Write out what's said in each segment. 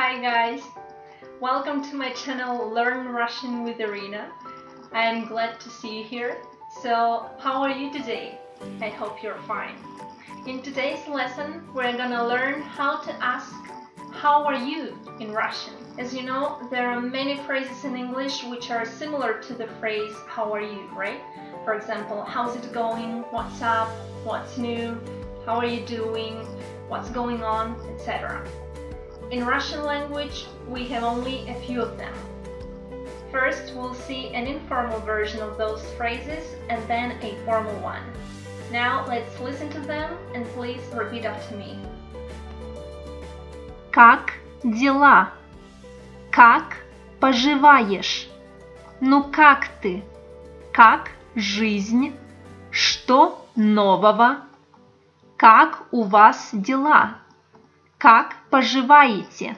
Hi guys! Welcome to my channel Learn Russian with Irina. I am glad to see you here. So, how are you today? I hope you're fine. In today's lesson, we're gonna learn how to ask how are you in Russian. As you know, there are many phrases in English which are similar to the phrase how are you, right? For example, how's it going? What's up? What's new? How are you doing? What's going on? etc. In Russian language, we have only a few of them. First, we'll see an informal version of those phrases and then a formal one. Now, let's listen to them and please repeat after me. Как дела? Как поживаешь? Ну как ты? Как жизнь? Что нового? Как у вас дела? Как поживаете?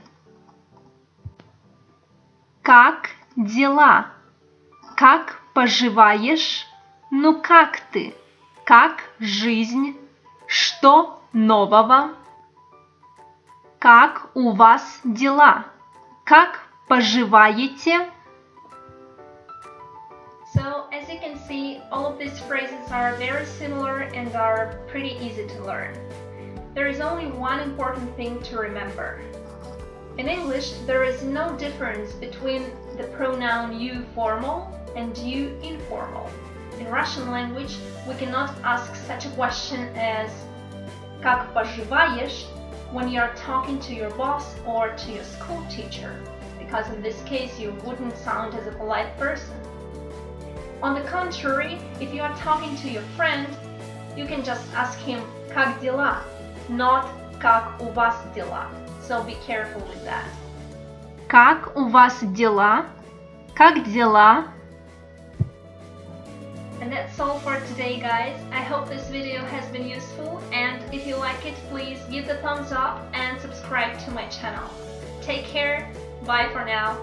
Как дела? Как поживаешь? Ну как ты? Как жизнь? Что нового? Как у вас дела? Как поживаете? So, as you can see, all of these phrases are very similar and are pretty easy to learn. There is only one important thing to remember. In English, there is no difference between the pronoun you formal and you informal. In Russian language, we cannot ask such a question as «Как поживаешь?» when you are talking to your boss or to your school teacher, because in this case you wouldn't sound as a polite person. On the contrary, if you are talking to your friend, you can just ask him «Как дела?» not «Как у вас дела?» So be careful with that. Как у вас дела? Как дела? And that's all for today guys. I hope this video has been useful and if you like it please give the thumbs up and subscribe to my channel. Take care, bye for now.